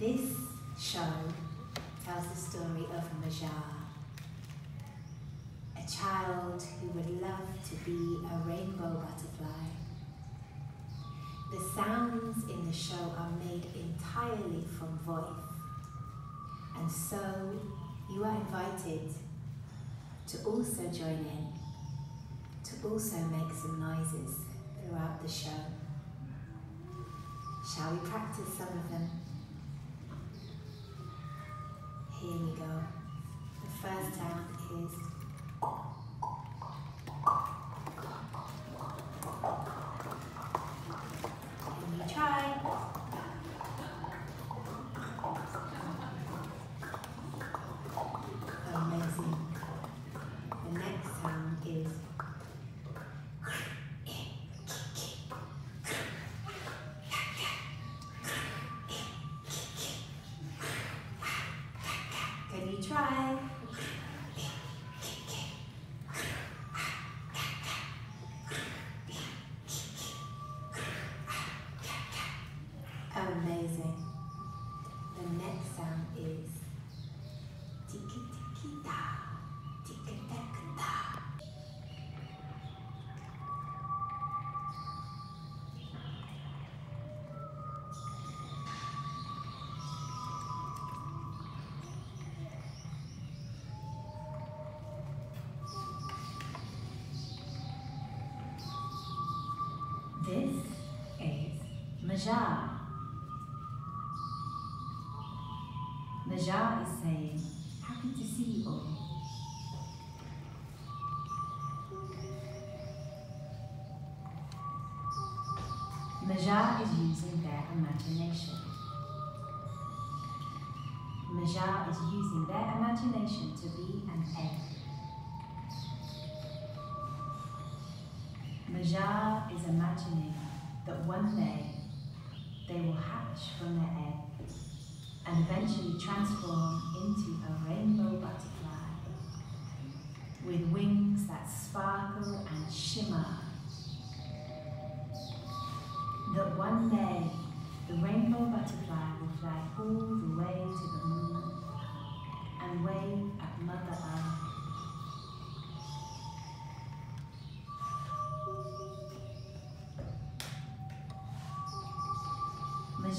This show tells the story of Maja, a child who would love to be a rainbow butterfly. The sounds in the show are made entirely from voice, and so you are invited to also join in, to also make some noises throughout the show. Shall we practice some of them? Here we go. The first sound is Can you try? Amazing. The next sound is Can you try? Maja is saying, happy to see you all. Maja is using their imagination. Maja is using their imagination to be an egg. Maja is imagining that one day they will hatch from their egg and eventually transform into a rainbow butterfly with wings that sparkle and shimmer. That one day the rainbow butterfly will fly all the way to the moon and wave at Mother Earth.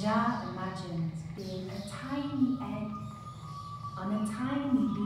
Maja imagines being a tiny egg on a tiny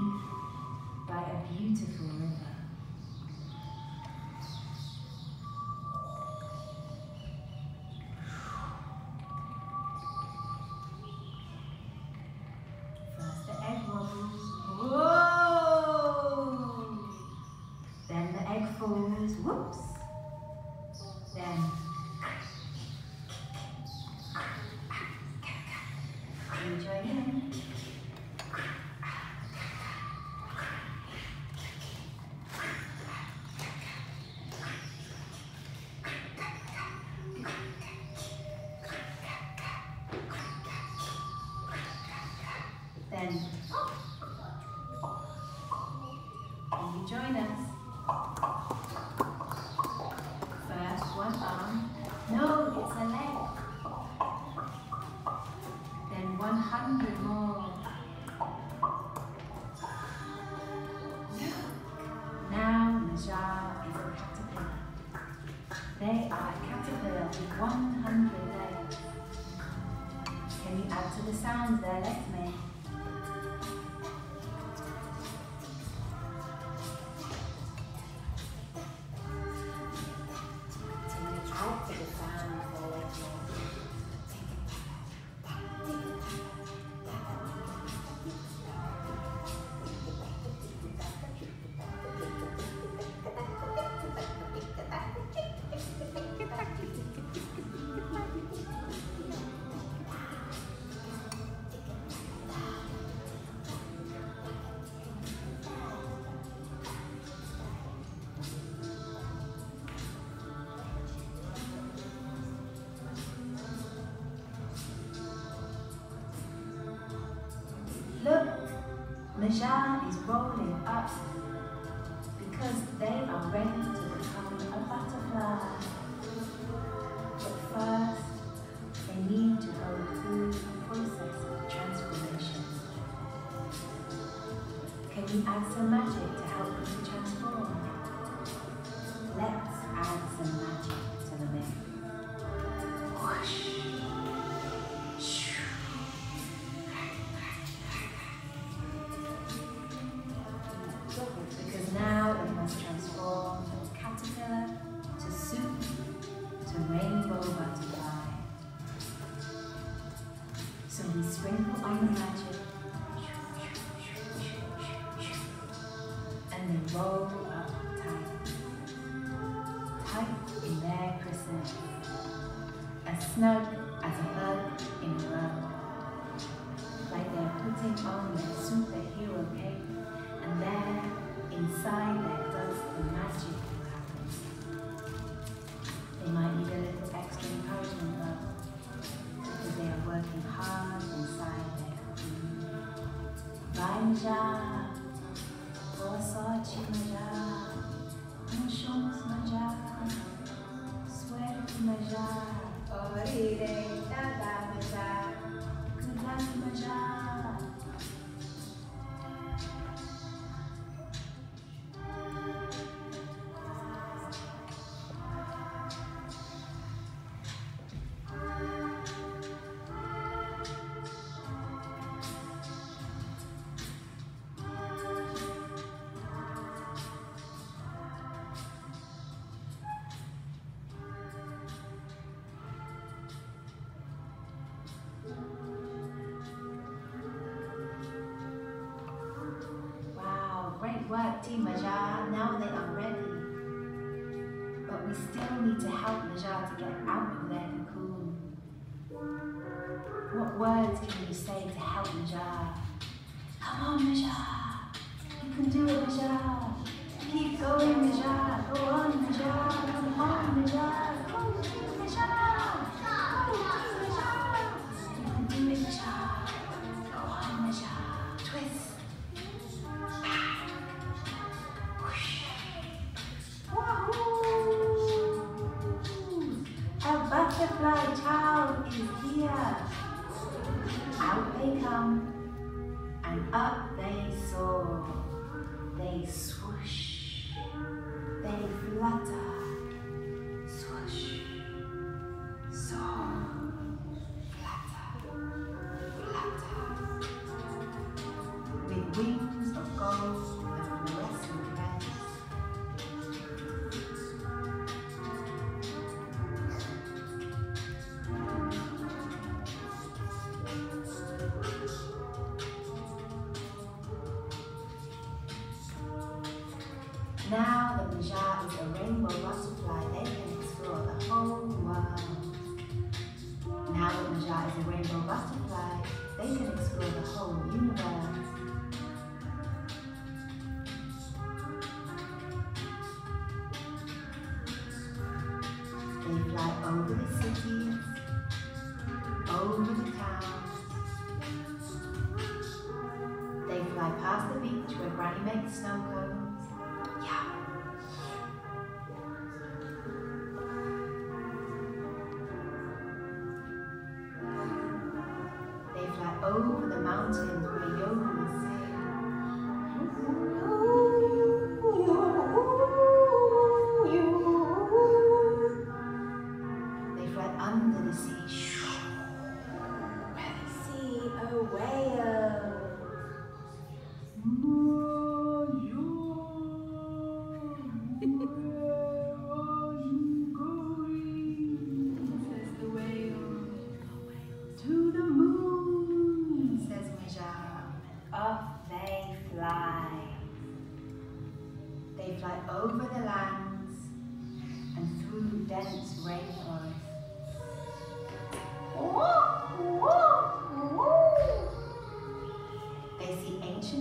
100 more. John is rolling up because they are ready to become a butterfly. But first, they need to go through a process of transformation. Can we add some magic to help them to transform? Let's add some magic to the mix. Whoosh. on the magic. 家 Wow, great work, Maja. Now they are ready. But we still need to help Maja to get out of their cocoon. What words can you say to help Maja? Come on, Maja. You can do it, Maja. Keep going, Maja. Go on, Maja. Come on, Maja. Is a rainbow butterfly, they can explore the whole universe. They fly over the cities, over the towns. They fly past the beach where Granny makes snow cones. Over the mountains where Yoga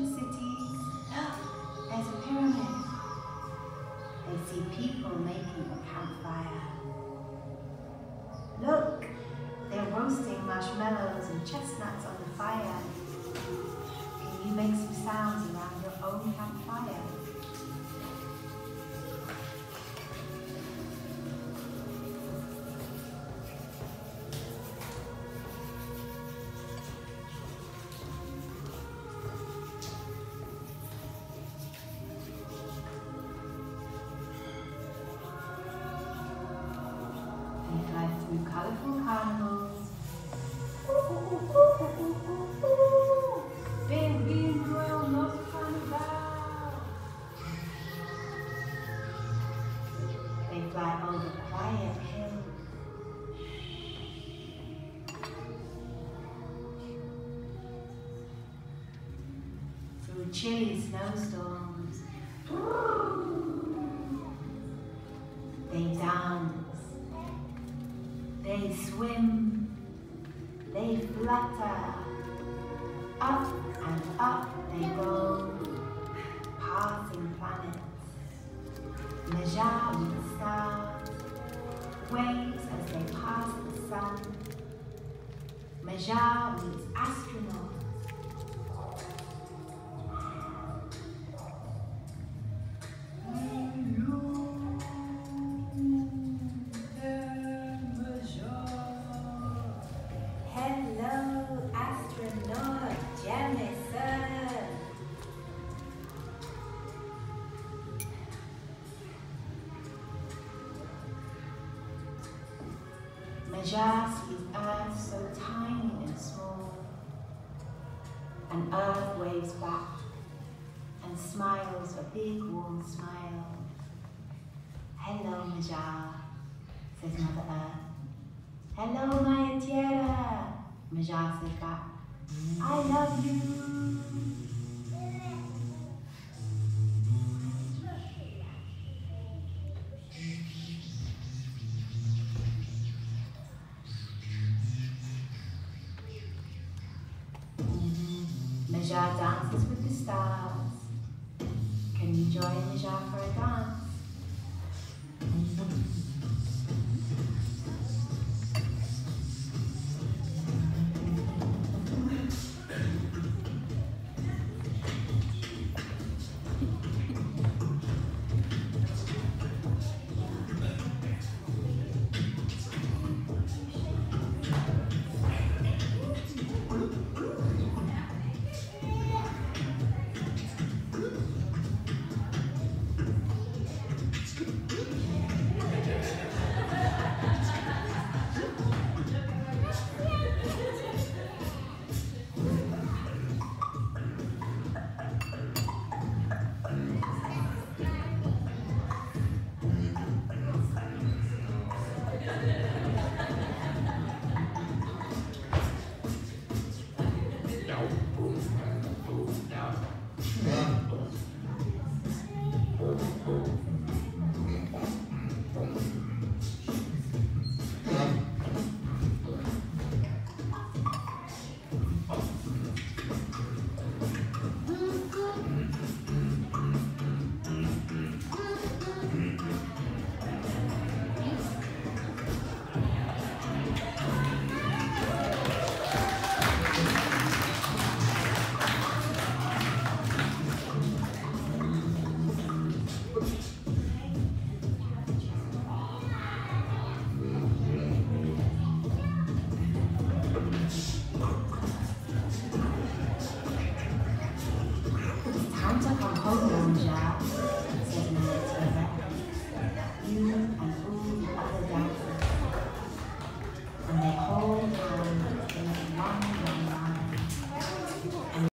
cities. Look, there's a pyramid. They see people making a campfire. Look, they're roasting marshmallows and chestnuts on the fire. Can you make some sounds around your own campfire? They fly over quiet hills. Through chilly snowstorms. Swim, they flutter, up and up they go, passing planets. Measure with stars, waves as they pass the sun. Measure meets astronaut. Majas is Earth so tiny and small, and Earth waves back and smiles a big warm smile. Hello, Maja, says Mother Earth. Hello, Maya Tierra, Maja says back. I love you.